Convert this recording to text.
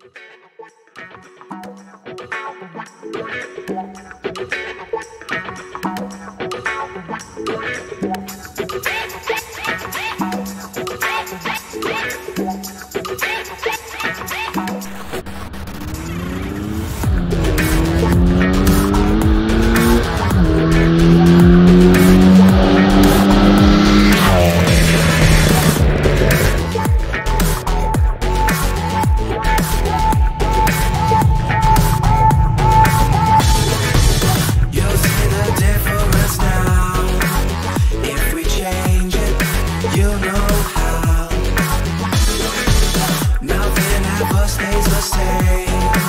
Thank you. stays the same.